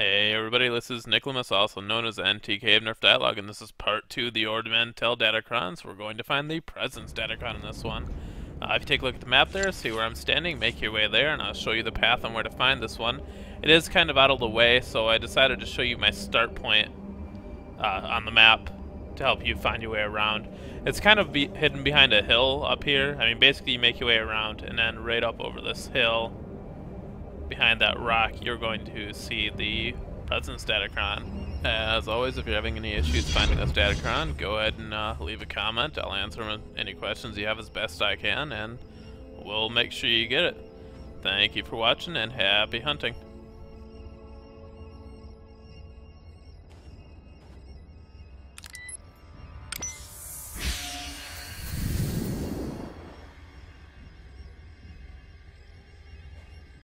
Hey everybody, this is Nicholas, also known as NTK of Nerf Dialogue, and this is part 2 of the Ord Mantell Datacron, so we're going to find the Presence Datacron in this one. Uh, if you take a look at the map there, see where I'm standing, make your way there, and I'll show you the path on where to find this one. It is kind of out of the way, so I decided to show you my start point uh, on the map to help you find your way around. It's kind of be hidden behind a hill up here. I mean, basically you make your way around, and then right up over this hill, behind that rock, you're going to see the Presence Datacron. As always, if you're having any issues finding this Datacron, go ahead and uh, leave a comment. I'll answer any questions you have as best I can, and we'll make sure you get it. Thank you for watching, and happy hunting.